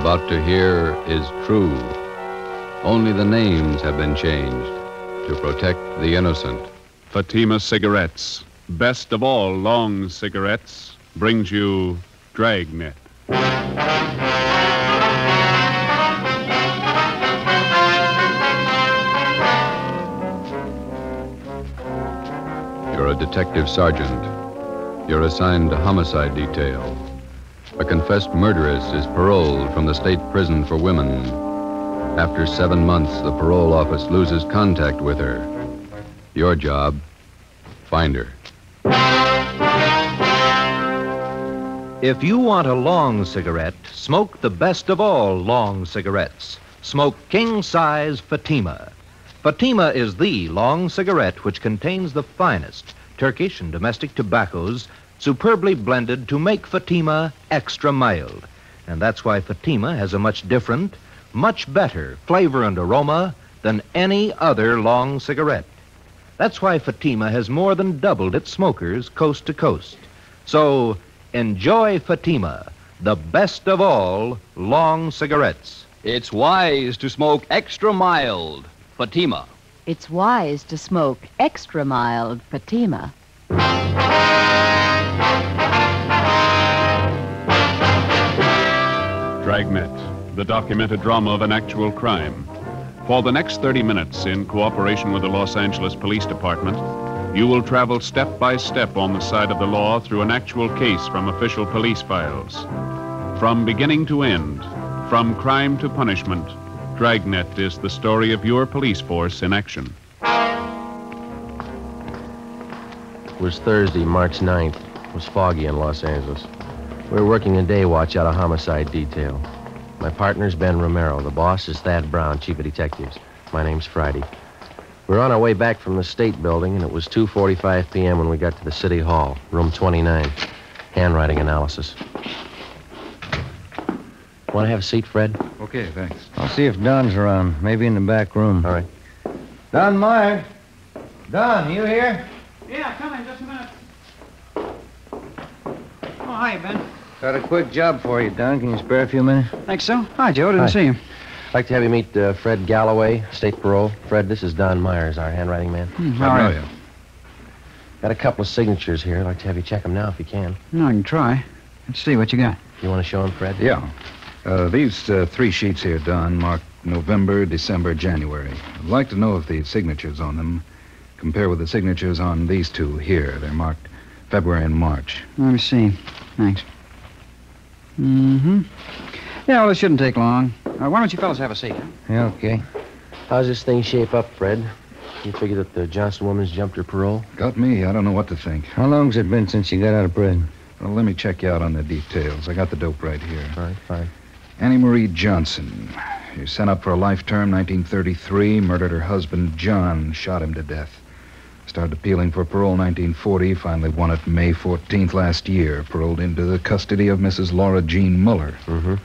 about to hear is true. Only the names have been changed to protect the innocent. Fatima Cigarettes, best of all long cigarettes, brings you Dragnet. You're a detective sergeant. You're assigned to homicide detail. A confessed murderess is paroled from the state prison for women. After seven months, the parole office loses contact with her. Your job, find her. If you want a long cigarette, smoke the best of all long cigarettes. Smoke king size Fatima. Fatima is the long cigarette which contains the finest Turkish and domestic tobaccos superbly blended to make Fatima extra mild. And that's why Fatima has a much different, much better flavor and aroma than any other long cigarette. That's why Fatima has more than doubled its smokers coast to coast. So enjoy Fatima, the best of all long cigarettes. It's wise to smoke extra mild. Fatima. It's wise to smoke extra mild Fatima. Dragnet, the documented drama of an actual crime. For the next 30 minutes, in cooperation with the Los Angeles Police Department, you will travel step by step on the side of the law through an actual case from official police files. From beginning to end, from crime to punishment, Dragnet is the story of your police force in action. It was Thursday, March 9th. It was foggy in Los Angeles. We were working a day watch out of homicide detail. My partner's Ben Romero. The boss is Thad Brown, chief of detectives. My name's Friday. We were on our way back from the state building, and it was 2.45 p.m. when we got to the city hall, room 29. Handwriting analysis. Want to have a seat, Fred? Okay, thanks. I'll see if Don's around. Maybe in the back room. All right. Don Meyer. Don, you here? Yeah, come in just a minute. Hi, Ben. Got a quick job for you, Don. Can you spare a few minutes? Think so? Hi, Joe. Didn't Hi. see you. I'd like to have you meet uh, Fred Galloway, state parole. Fred, this is Don Myers, our handwriting man. Hmm, you? Got a couple of signatures here. I'd like to have you check them now if you can. No, I can try. Let's see what you got. You want to show them, Fred? Yeah. Uh, these uh, three sheets here, Don, marked November, December, January. I'd like to know if the signatures on them compare with the signatures on these two here. They're marked February and March. Let me see. Thanks. Mm-hmm. Yeah, well, it shouldn't take long. Uh, why don't you fellas have a seat? Yeah, okay. How's this thing shape up, Fred? You figure that the Johnson woman's jumped her parole? Got me. I don't know what to think. How long's it been since you got out of prison? Well, let me check you out on the details. I got the dope right here. All right, fine. Annie Marie Johnson. She was sent up for a life term, 1933. Murdered her husband, John. Shot him to death. Started appealing for parole 1940. Finally won it May 14th last year. Paroled into the custody of Mrs. Laura Jean Muller. Mm-hmm.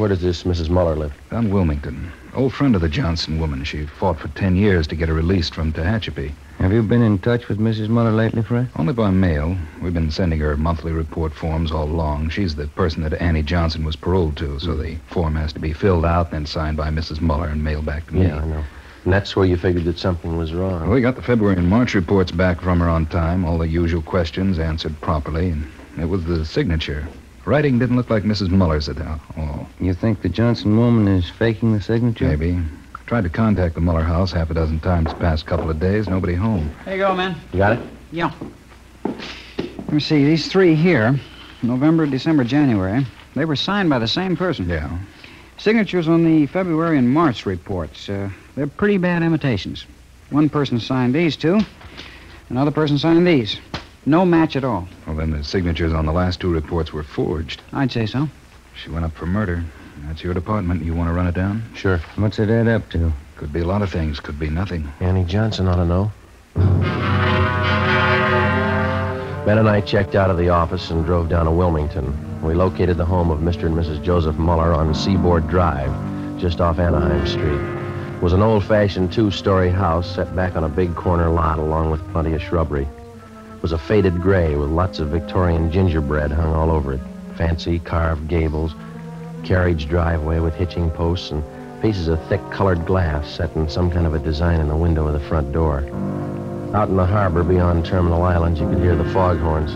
Where does this Mrs. Muller live? Down Wilmington. Old friend of the Johnson woman. She fought for 10 years to get her released from Tehachapi. Have you been in touch with Mrs. Muller lately, Fred? Only by mail. We've been sending her monthly report forms all along. She's the person that Annie Johnson was paroled to, so the form has to be filled out, then signed by Mrs. Muller and mailed back to me. Yeah, I know. And that's where you figured that something was wrong. Well, we got the February and March reports back from her on time, all the usual questions answered properly, and it was the signature. Writing didn't look like Mrs. Muller's at all. You think the Johnson woman is faking the signature? Maybe. Tried to contact the Muller house half a dozen times the past couple of days. Nobody home. There you go, man. You got it? Yeah. Let me see. These three here, November, December, January, they were signed by the same person. Yeah. Signatures on the February and March reports. Uh, they're pretty bad imitations. One person signed these two, another person signed these. No match at all. Well, then the signatures on the last two reports were forged. I'd say so. She went up for murder. That's your department. You want to run it down? Sure. What's it add up to? Could be a lot of things. Could be nothing. Annie Johnson ought to know. Ben and I checked out of the office and drove down to Wilmington. We located the home of Mr. and Mrs. Joseph Muller on Seaboard Drive, just off Anaheim Street. It was an old-fashioned two-story house set back on a big corner lot along with plenty of shrubbery. It was a faded gray with lots of Victorian gingerbread hung all over it. Fancy carved gables. carriage driveway with hitching posts and pieces of thick colored glass set in some kind of a design in the window of the front door. Out in the harbor beyond Terminal Island, you could hear the foghorns.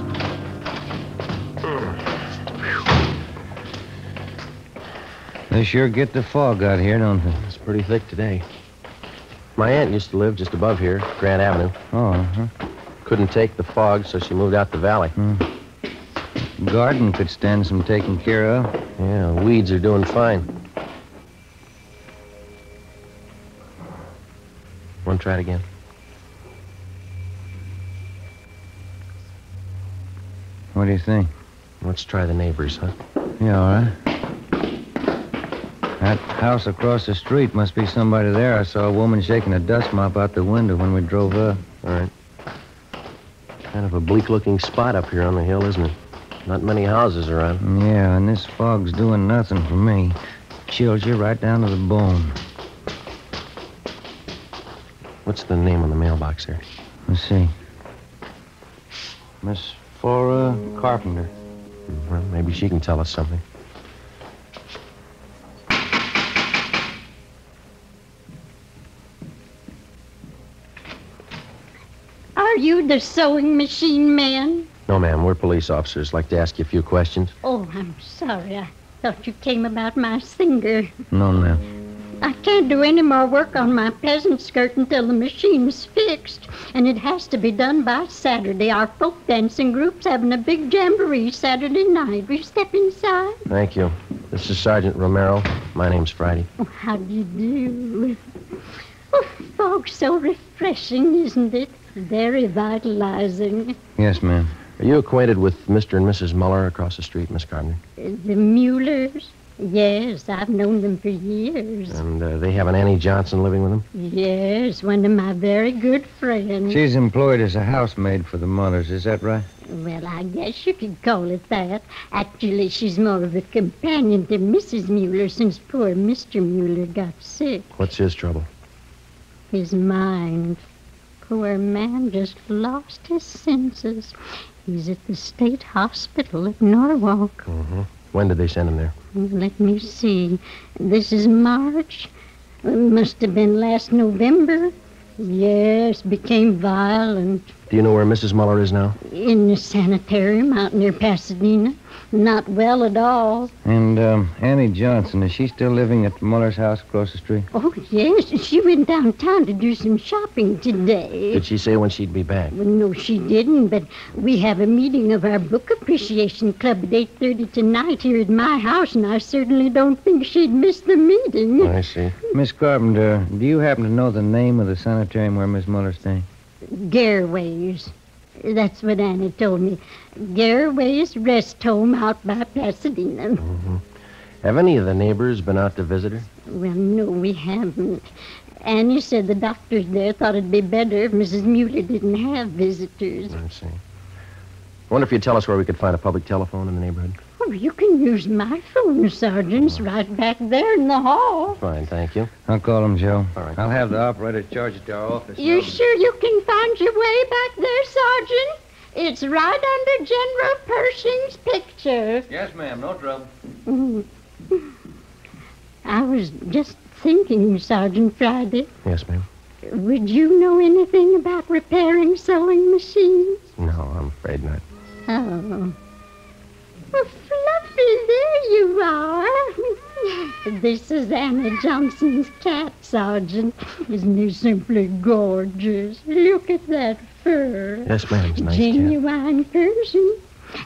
They sure get the fog out here, don't they? It's pretty thick today. My aunt used to live just above here, Grant Avenue. Oh, uh-huh. Couldn't take the fog, so she moved out the valley. Garden could stand some taking care of. Yeah, weeds are doing fine. Want to try it again? What do you think? Let's try the neighbors, huh? Yeah, all right. That house across the street must be somebody there. I saw a woman shaking a dust mop out the window when we drove up. All right. Kind of a bleak looking spot up here on the hill, isn't it? Not many houses around. Yeah, and this fog's doing nothing for me. Chills you right down to the bone. What's the name on the mailbox there? Let's see. Miss Flora Carpenter. Well, maybe she can tell us something. Are you the sewing machine man? No, ma'am. We're police officers. Like to ask you a few questions. Oh, I'm sorry. I thought you came about my singer. No, ma'am. I can't do any more work on my peasant skirt until the machine's fixed. And it has to be done by Saturday. Our folk dancing group's having a big jamboree Saturday night. You step inside? Thank you. This is Sergeant Romero. My name's Friday. Oh, how do you do? Oh, fog's so refreshing, isn't it? Very vitalizing. Yes, ma'am. Are you acquainted with Mr. and Mrs. Muller across the street, Miss Carpenter? The Mullers? Yes, I've known them for years. And uh, they have an Annie Johnson living with them? Yes, one of my very good friends. She's employed as a housemaid for the Mullers, is that right? Well, I guess you could call it that. Actually, she's more of a companion to Mrs. Muller since poor Mr. Muller got sick. What's his trouble? His mind. Poor man just lost his senses. He's at the state hospital at Norwalk. Mm-hmm. When did they send him there? Let me see. This is March. It must have been last November. Yes, became violent. Do you know where Mrs. Muller is now? In the sanitarium out near Pasadena. Not well at all. And um, Annie Johnson, is she still living at Muller's house across the street? Oh, yes. She went downtown to do some shopping today. Did she say when she'd be back? Well, no, she didn't, but we have a meeting of our book appreciation club at 8.30 tonight here at my house, and I certainly don't think she'd miss the meeting. I see. Miss Carpenter, do you happen to know the name of the sanitarium where Miss Muller's staying? Garraway's. That's what Annie told me. Garraway's rest home out by Pasadena. Mm-hmm. Have any of the neighbors been out to visit her? Well, no, we haven't. Annie said the doctors there thought it'd be better if Mrs. Muller didn't have visitors. I see. I wonder if you'd tell us where we could find a public telephone in the neighborhood. Oh, you can use my phone, Sergeant. It's right back there in the hall. Fine, thank you. I'll call him, Joe. All right. I'll have the operator charge it to our office. You sure you can find your way back there, Sergeant? It's right under General Pershing's picture. Yes, ma'am. No trouble. Mm. I was just thinking, Sergeant Friday, Yes, ma'am. would you know anything about repairing sewing machines? No, I'm afraid not. Oh. Well, Fluffy, there you are. this is Anna Johnson's cat, Sergeant. Isn't he simply gorgeous? Look at that fur. Yes, ma'am. Nice cat. Genuine Persian.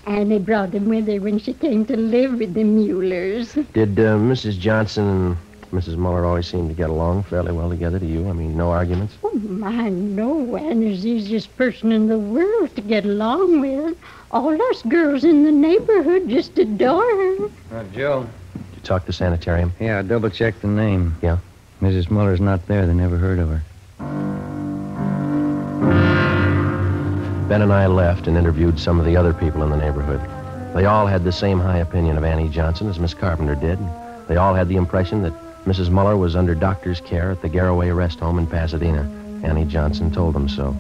Annie brought him with her when she came to live with the Mullers. Did uh, Mrs. Johnson and Mrs. Muller always seem to get along fairly well together to you? I mean, no arguments? Oh, my, no. Annie's the easiest person in the world to get along with. All us girls in the neighborhood just adore her. Uh, Joe. Did you talk to sanitarium? Yeah, I double checked the name. Yeah? Mrs. Muller's not there. They never heard of her. Ben and I left and interviewed some of the other people in the neighborhood. They all had the same high opinion of Annie Johnson as Miss Carpenter did. They all had the impression that Mrs. Muller was under doctor's care at the Garraway Rest Home in Pasadena. Annie Johnson told them so.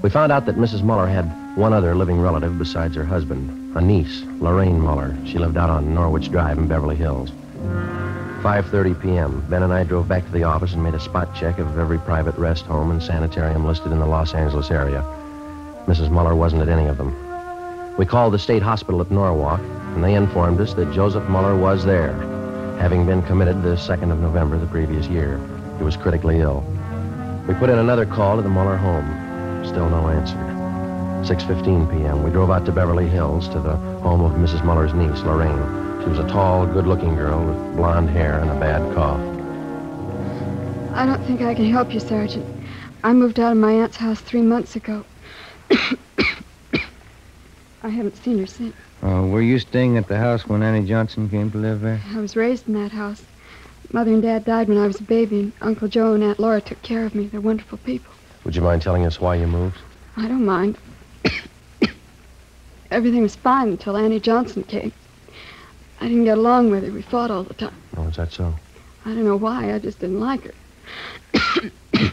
We found out that Mrs. Muller had one other living relative besides her husband, a niece, Lorraine Muller. She lived out on Norwich Drive in Beverly Hills. 5.30 p.m. Ben and I drove back to the office and made a spot check of every private rest home and sanitarium listed in the Los Angeles area. Mrs. Muller wasn't at any of them. We called the state hospital at Norwalk, and they informed us that Joseph Muller was there, having been committed the 2nd of November the previous year. He was critically ill. We put in another call to the Muller home. Still no answer. 6.15 p.m., we drove out to Beverly Hills to the home of Mrs. Muller's niece, Lorraine. She was a tall, good-looking girl with blonde hair and a bad cough. I don't think I can help you, Sergeant. I moved out of my aunt's house three months ago. I haven't seen her since. Oh, were you staying at the house when Annie Johnson came to live there? I was raised in that house. Mother and Dad died when I was a baby, and Uncle Joe and Aunt Laura took care of me. They're wonderful people. Would you mind telling us why you moved? I don't mind. Everything was fine until Annie Johnson came. I didn't get along with her. We fought all the time. Oh, is that so? I don't know why. I just didn't like her.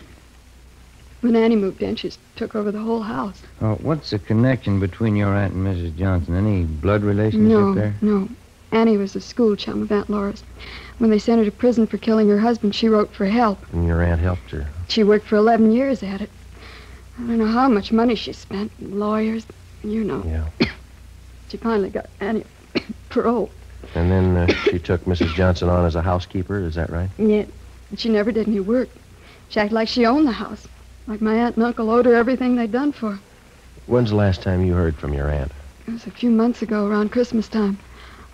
when Annie moved in, she took over the whole house. Oh, what's the connection between your aunt and Mrs. Johnson? Any blood relationship no, there? No, Annie was a school chum of Aunt Laura's. When they sent her to prison for killing her husband, she wrote for help. And your aunt helped her? She worked for 11 years at it. I don't know how much money she spent. Lawyers, you know. Yeah. she finally got Annie parole. And then uh, she took Mrs. Johnson on as a housekeeper, is that right? Yeah. And she never did any work. She acted like she owned the house. Like my aunt and uncle owed her everything they'd done for her. When's the last time you heard from your aunt? It was a few months ago, around Christmas time.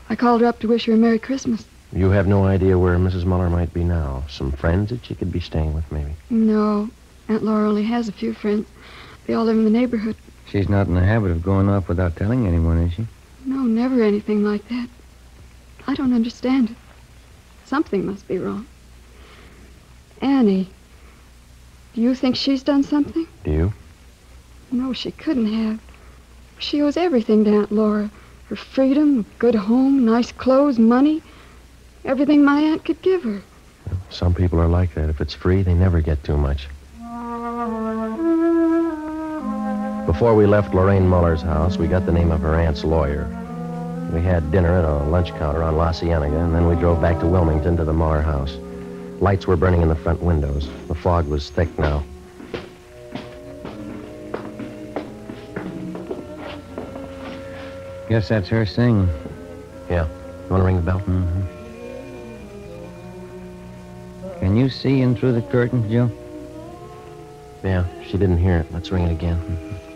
I called her up to wish her a Merry Christmas. You have no idea where Mrs. Muller might be now? Some friends that she could be staying with, maybe? No. Aunt Laura only has a few friends. They all live in the neighborhood. She's not in the habit of going off without telling anyone, is she? No, never anything like that. I don't understand it. Something must be wrong. Annie, do you think she's done something? Do you? No, she couldn't have. She owes everything to Aunt Laura. Her freedom, a good home, nice clothes, money. Everything my aunt could give her. Some people are like that. If it's free, they never get too much. Before we left Lorraine Muller's house, we got the name of her aunt's lawyer. We had dinner at a lunch counter on La Cienega, and then we drove back to Wilmington to the Muller house. Lights were burning in the front windows. The fog was thick now. Guess that's her singing. Yeah. You want to ring the bell? Mm-hmm. Can you see in through the curtains, Joe? Yeah, she didn't hear it. Let's ring it again.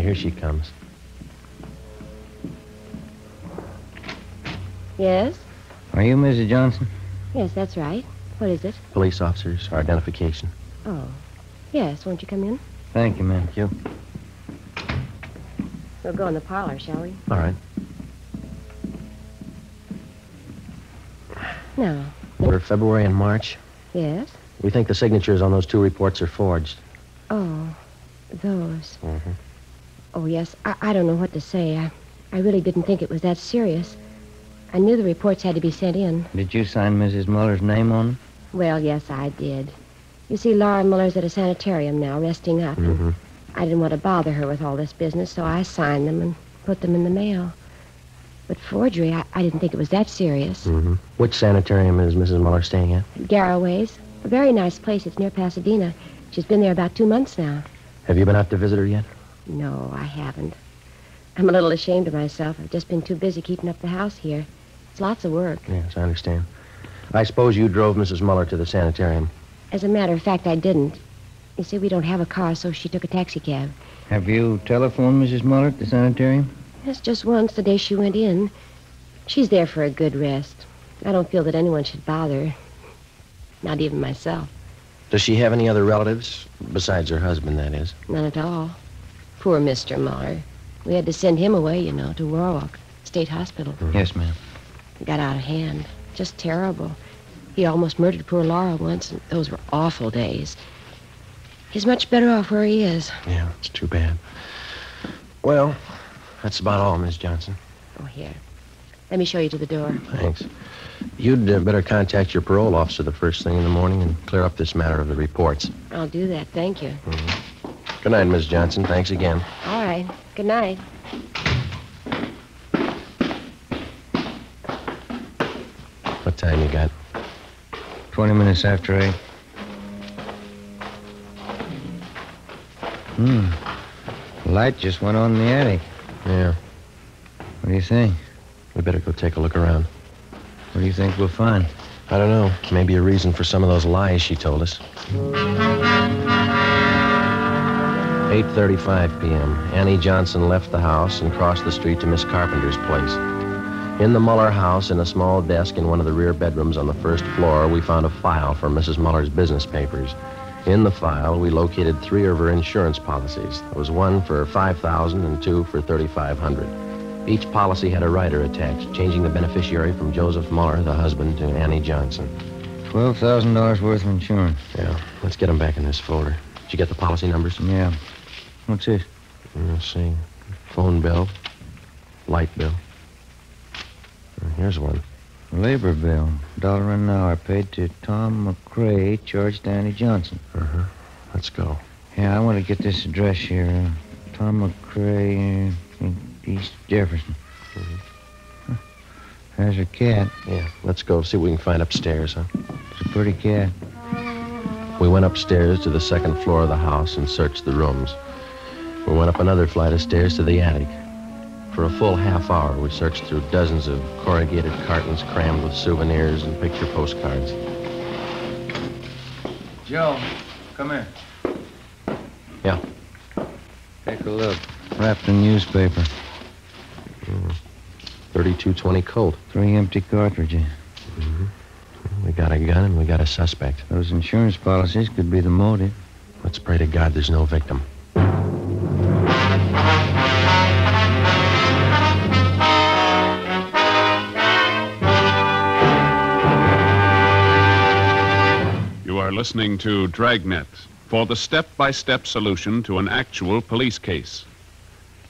Here she comes. Yes? Are you Mrs. Johnson? Yes, that's right. What is it? Police officers, our identification. Oh. Yes, won't you come in? Thank you, ma'am. Thank you. We'll go in the parlor, shall we? All right. No. For February and March, Yes? we think the signatures on those two reports are forged. Oh, those. Mm-hmm. Oh, yes. I, I don't know what to say. I, I really didn't think it was that serious. I knew the reports had to be sent in. Did you sign Mrs. Muller's name on them? Well, yes, I did. You see, Laura Muller's at a sanitarium now, resting up. Mm-hmm. I didn't want to bother her with all this business, so I signed them and put them in the mail. But forgery, I, I didn't think it was that serious. Mm-hmm. Which sanitarium is Mrs. Muller staying at? Garraway's. A very nice place. It's near Pasadena. She's been there about two months now. Have you been out to visit her yet? No, I haven't. I'm a little ashamed of myself. I've just been too busy keeping up the house here. It's lots of work. Yes, I understand. I suppose you drove Mrs. Muller to the sanitarium. As a matter of fact, I didn't. You see, we don't have a car, so she took a taxicab. Have you telephoned Mrs. Muller at the sanitarium? Yes, just once the day she went in. She's there for a good rest. I don't feel that anyone should bother. Not even myself. Does she have any other relatives? Besides her husband, that is. None at all. Poor Mr. Muller. We had to send him away, you know, to Norwalk State Hospital. Yes, ma'am. It got out of hand. Just terrible. He almost murdered poor Laura once, and those were awful days. He's much better off where he is. Yeah, it's too bad. Well, that's about all, Miss Johnson. Oh, here. Let me show you to the door. Thanks. You'd uh, better contact your parole officer the first thing in the morning and clear up this matter of the reports. I'll do that. Thank you. Good night, Miss Johnson. Thanks again. All right. Good night. What time you got? 20 minutes after 8. Hmm. Light just went on in the attic. Yeah. What do you think? We better go take a look around. What do you think we'll find? I don't know. Maybe a reason for some of those lies she told us. 8.35 p.m. Annie Johnson left the house and crossed the street to Miss Carpenter's place. In the Muller house, in a small desk in one of the rear bedrooms on the first floor, we found a file for Mrs. Muller's business papers. In the file, we located three of her insurance policies. There was one for 5000 and two for 3500 Each policy had a rider attached, changing the beneficiary from Joseph Muller, the husband, to Annie Johnson. $12,000 worth of insurance. Yeah, let's get them back in this folder. Did you get the policy numbers? Yeah. What's this? Let's see. Phone bill, light bill. Here's one. Labor bill. Dollar an hour paid to Tom McCrae, George Danny Johnson. Uh-huh. Let's go. Yeah, I want to get this address here. Uh, Tom McCrae, uh, East Jefferson. Huh. There's a cat. Yeah, let's go see what we can find upstairs, huh? It's a pretty cat. We went upstairs to the second floor of the house and searched the rooms. We went up another flight of stairs to the attic. For a full half hour, we searched through dozens of corrugated cartons crammed with souvenirs and picture postcards. Joe, come here. Yeah. Take a look. Wrapped in newspaper. Mm-hmm. 3220 Colt. Three empty cartridges. Mm-hmm. We got a gun and we got a suspect. Those insurance policies could be the motive. Let's pray to God there's no victim. Listening to Dragnet for the step by step solution to an actual police case.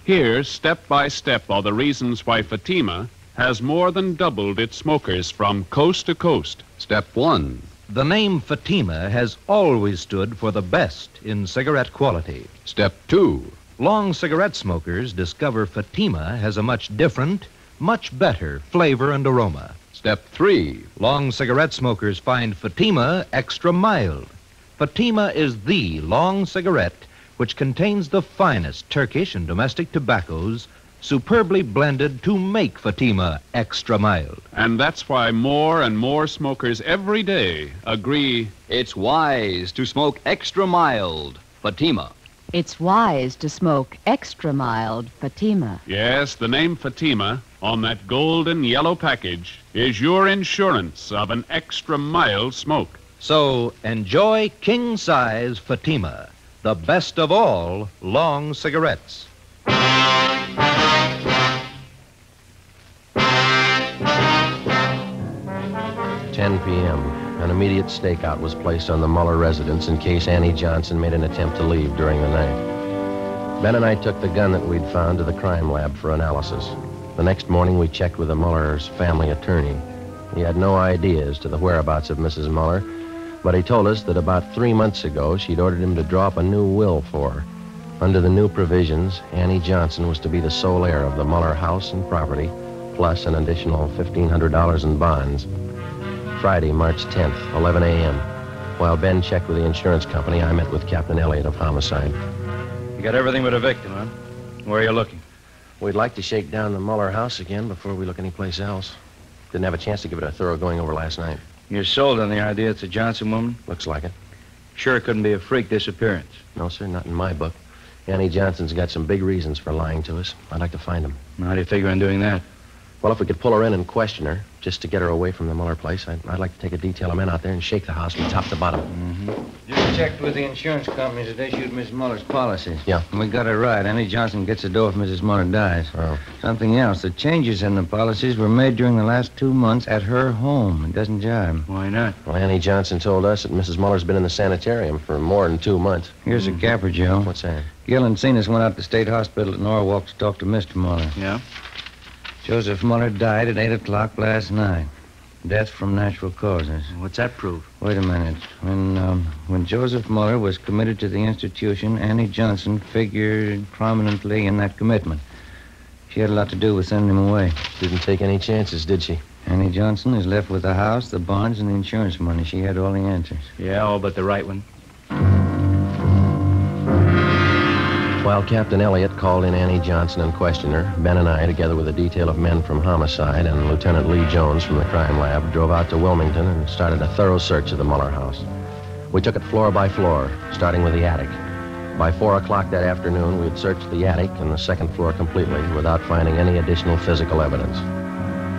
Here, step by step, are the reasons why Fatima has more than doubled its smokers from coast to coast. Step one. The name Fatima has always stood for the best in cigarette quality. Step two. Long cigarette smokers discover Fatima has a much different, much better flavor and aroma. Step three. Long cigarette smokers find Fatima extra mild. Fatima is the long cigarette which contains the finest Turkish and domestic tobaccos superbly blended to make Fatima extra mild. And that's why more and more smokers every day agree It's wise to smoke extra mild. Fatima. It's wise to smoke extra mild Fatima. yes, the name Fatima on that golden yellow package is your insurance of an extra mild smoke. So enjoy king size Fatima, the best of all long cigarettes. 10 p.m. An immediate stakeout was placed on the Muller residence in case Annie Johnson made an attempt to leave during the night. Ben and I took the gun that we'd found to the crime lab for analysis. The next morning, we checked with the Muller's family attorney. He had no idea as to the whereabouts of Mrs. Muller, but he told us that about three months ago, she'd ordered him to draw up a new will for her. Under the new provisions, Annie Johnson was to be the sole heir of the Muller house and property, plus an additional $1,500 in bonds. Friday, March 10th, 11 a.m. While Ben checked with the insurance company, I met with Captain Elliott of Homicide. You got everything but a victim, huh? Where are you looking? We'd like to shake down the Muller house again before we look anyplace else. Didn't have a chance to give it a thorough going over last night. You're sold on the idea it's a Johnson woman? Looks like it. Sure it couldn't be a freak disappearance. No, sir, not in my book. Annie Johnson's got some big reasons for lying to us. I'd like to find them. How do you figure on doing that? Well, if we could pull her in and question her, just to get her away from the Muller place, I'd, I'd like to take a detail of men out there and shake the house from top to bottom. Mm-hmm. Just checked with the insurance companies that issued Miss Muller's policy. Yeah. And we got it right. Annie Johnson gets the door if Mrs. Muller dies. Oh. Something else. The changes in the policies were made during the last two months at her home. It doesn't jibe. Why not? Well, Annie Johnson told us that Mrs. Muller's been in the sanitarium for more than two months. Here's a mm-hmm. capper, Joe. What's that? Gil and Cenas went out to State Hospital at Norwalk to talk to Mr. Muller. Yeah? Joseph Muller died at 8 o'clock last night. Death from natural causes. What's that prove? Wait a minute. When um, when Joseph Muller was committed to the institution, Annie Johnson figured prominently in that commitment. She had a lot to do with sending him away. Didn't take any chances, did she? Annie Johnson is left with the house, the bonds, and the insurance money. She had all the answers. Yeah, all but the right one. While Captain Elliott called in Annie Johnson and questioned her, Ben and I, together with a detail of men from homicide and Lieutenant Lee Jones from the crime lab, drove out to Wilmington and started a thorough search of the Muller house. We took it floor by floor, starting with the attic. By 4 o'clock that afternoon, we had searched the attic and the second floor completely without finding any additional physical evidence.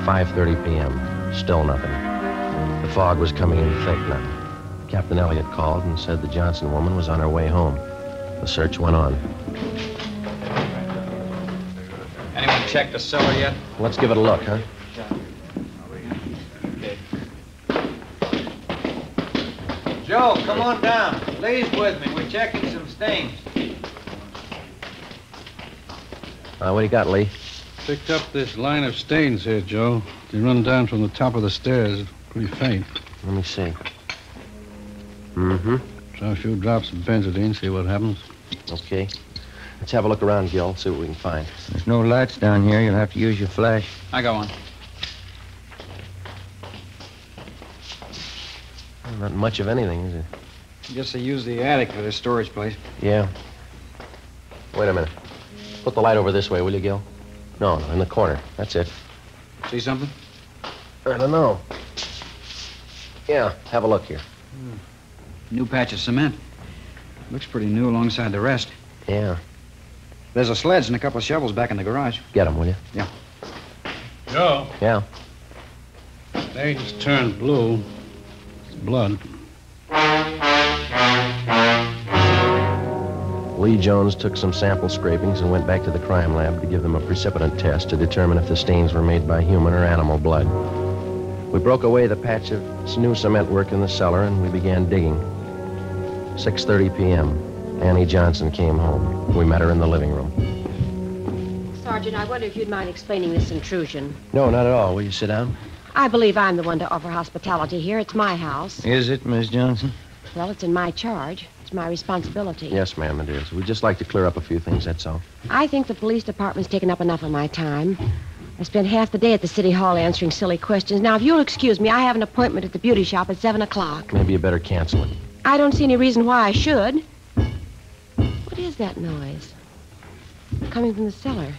5.30 p.m., still nothing. The fog was coming in thick now. Captain Elliott called and said the Johnson woman was on her way home. The search went on. Anyone check the cellar yet? Let's give it a look, huh? Joe, come on down. Lee's with me. We're checking some stains. Uh, what do you got, Lee? Picked up this line of stains here, Joe. They run down from the top of the stairs. Pretty faint. Let me see. Mm-hmm. Try a few drops of benzidine, see what happens. Okay. Let's have a look around, Gil, see what we can find. There's no lights down here. You'll have to use your flash. I got one. Well, not much of anything, is it? I Guess they use the attic for their storage place. Yeah. Wait a minute. Put the light over this way, will you, Gil? No, no, in the corner. That's it. See something? I don't know. Yeah, have a look here. Hmm. New patch of cement. Looks pretty new alongside the rest. Yeah. There's a sledge and a couple of shovels back in the garage. Get 'em, will you? Yeah. Joe, Yeah. stains turned blue. It's blood. Lee Jones took some sample scrapings and went back to the crime lab to give them a precipitant test to determine if the stains were made by human or animal blood. We broke away the patch of new cement work in the cellar and we began digging. 6:30 p.m. Annie Johnson came home. We met her in the living room. Sergeant, I wonder if you'd mind explaining this intrusion. No, not at all. Will you sit down? I believe I'm the one to offer hospitality here. It's my house. Is it, Miss Johnson? Well, it's in my charge. It's my responsibility. Yes, ma'am, it is. We'd just like to clear up a few things, that's all. I think the police department's taken up enough of my time. I spent half the day at the city hall answering silly questions. Now, if you'll excuse me, I have an appointment at the beauty shop at 7 o'clock. Maybe you better cancel it. I don't see any reason why I should. What is that noise? Coming from the cellar.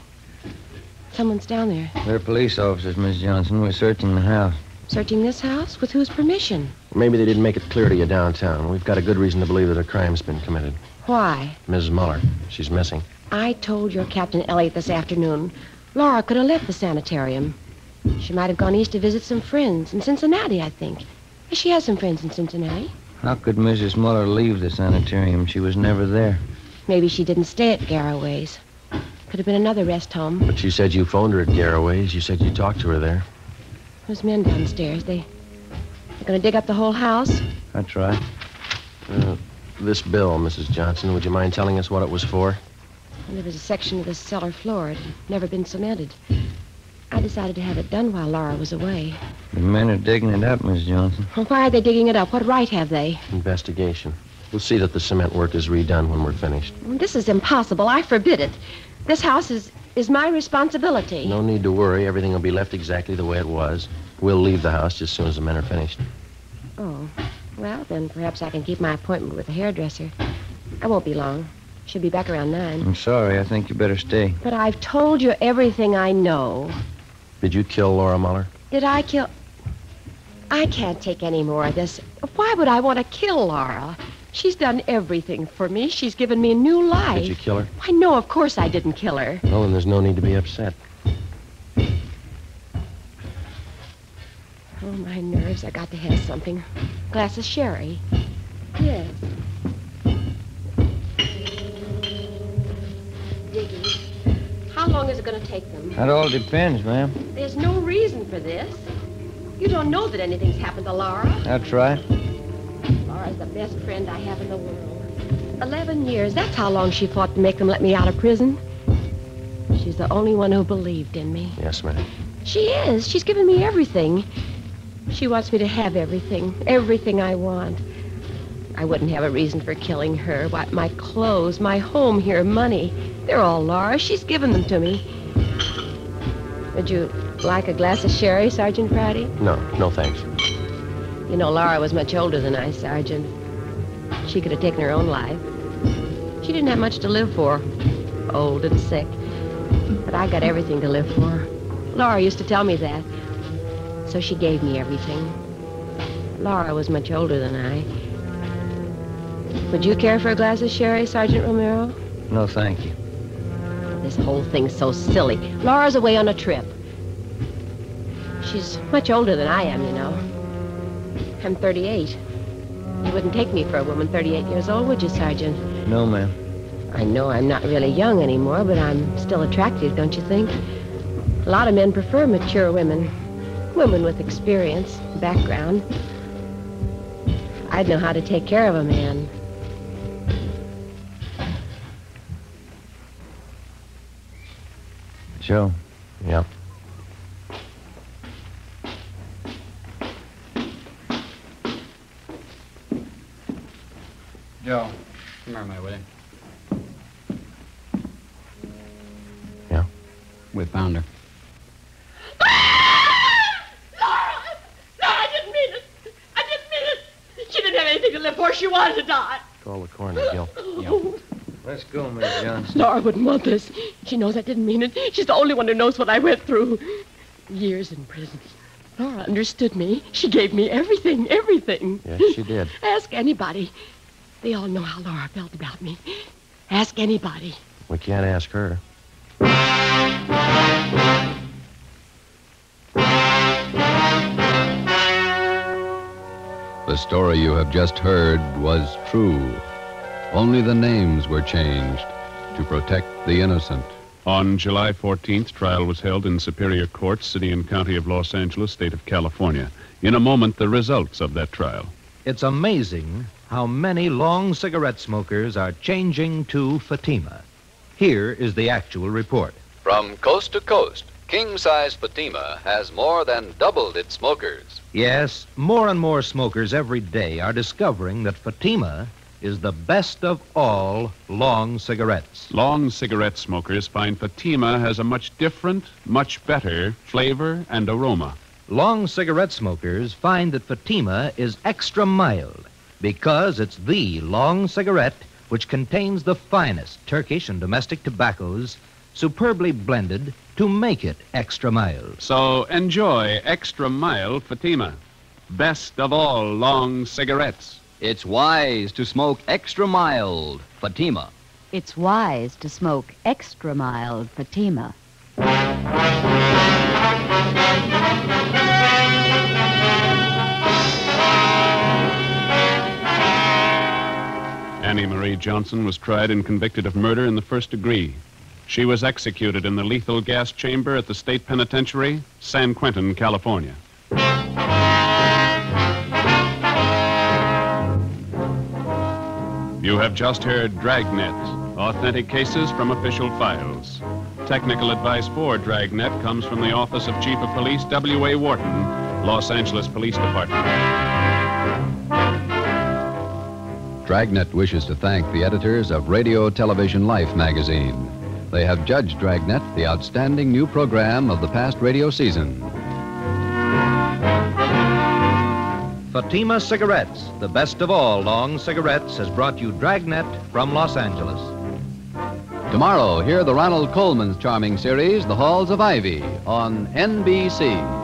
Someone's down there. We're police officers, Miss Johnson. We're searching the house. Searching this house? With whose permission? Maybe they didn't make it clear to you downtown. We've got a good reason to believe that a crime's been committed. Why? Mrs. Muller, she's missing. I told your Captain Elliott this afternoon. Laura could have left the sanitarium. She might have gone east to visit some friends in Cincinnati, I think. She has some friends in Cincinnati. How could Mrs. Muller leave the sanitarium? She was never there. Maybe she didn't stay at Garraway's. Could have been another rest home. But you said you phoned her at Garraway's. You said you talked to her there. Those men downstairs, they... They're going to dig up the whole house? That's right. Uh, this bill, Mrs. Johnson, would you mind telling us what it was for? And there was a section of the cellar floor. It had never been cemented. I decided to have it done while Laura was away. The men are digging it up, Miss Johnson. Well, why are they digging it up? What right have they? Investigation. We'll see that the cement work is redone when we're finished. This is impossible. I forbid it. This house is, is my responsibility. No need to worry. Everything will be left exactly the way it was. We'll leave the house just as soon as the men are finished. Oh. Well, then perhaps I can keep my appointment with the hairdresser. I won't be long. Should be back around nine. I'm sorry. I think you better stay. But I've told you everything I know. Did you kill Laura Muller? Did I kill... I can't take any more of this. Why would I want to kill Laura? She's done everything for me. She's given me a new life. Did you kill her? Why, no, of course I didn't kill her. Well, then there's no need to be upset. Oh, my nerves. I got to have something. Glass of sherry. Yes. Long is it going to take them? That all depends, ma'am. There's no reason for this. You don't know that anything's happened to Laura. That's right. Laura's the best friend I have in the world. Eleven years. That's how long she fought to make them let me out of prison. She's the only one who believed in me. Yes, ma'am. She is. She's given me everything. She wants me to have everything, everything I want. I wouldn't have a reason for killing her. Why, my clothes, my home here, money, they're all Laura. She's given them to me. Would you like a glass of sherry, Sergeant Pratty? No, no thanks. You know, Laura was much older than I, Sergeant. She could have taken her own life. She didn't have much to live for. Old and sick. But I got everything to live for. Laura used to tell me that. So she gave me everything. Laura was much older than I. Would you care for a glass of sherry, Sergeant Romero? No, thank you. Whole thing's so silly. Laura's away on a trip. She's much older than I am, you know. I'm 38. You wouldn't take me for a woman 38 years old, would you, Sergeant? No, ma'am. I know I'm not really young anymore, but I'm still attractive, don't you think? A lot of men prefer mature women. Women with experience, background. I'd know how to take care of a man. Joe. Yep. Joe, come here, mate, will you? Yeah? We found her. Ah! No, I didn't mean it. I didn't mean it. She didn't have anything to live for. She wanted to die. Call the coroner, Gil. Oh, Let's go, Miss Johnson. Laura wouldn't want this. She knows I didn't mean it. She's the only one who knows what I went through. Years in prison. Laura understood me. She gave me everything, everything. Yes, she did. Ask anybody. They all know how Laura felt about me. Ask anybody. We can't ask her. The story you have just heard was true. Only the names were changed to protect the innocent. On July 14th, trial was held in Superior Court, City and County of Los Angeles, State of California. In a moment, the results of that trial. It's amazing how many long cigarette smokers are changing to Fatima. Here is the actual report. From coast to coast, king size Fatima has more than doubled its smokers. Yes, more and more smokers every day are discovering that Fatima is the best of all long cigarettes. Long cigarette smokers find Fatima has a much different, much better flavor and aroma. Long cigarette smokers find that Fatima is extra mild because it's the long cigarette which contains the finest Turkish and domestic tobaccos superbly blended to make it extra mild. So enjoy extra mild Fatima. Best of all long cigarettes. It's wise to smoke extra mild Fatima. It's wise to smoke extra mild Fatima. Annie Marie Johnson was tried and convicted of murder in the first degree. She was executed in the lethal gas chamber at the state penitentiary, San Quentin, California. You have just heard Dragnet, authentic cases from official files. Technical advice for Dragnet comes from the Office of Chief of Police W.A. Worton, Los Angeles Police Department. Dragnet wishes to thank the editors of Radio Television Life magazine. They have judged Dragnet the outstanding new program of the past radio season. Fatima Cigarettes, the best of all long cigarettes, has brought you Dragnet from Los Angeles. Tomorrow, hear the Ronald Colman's charming series, The Halls of Ivy, on NBC.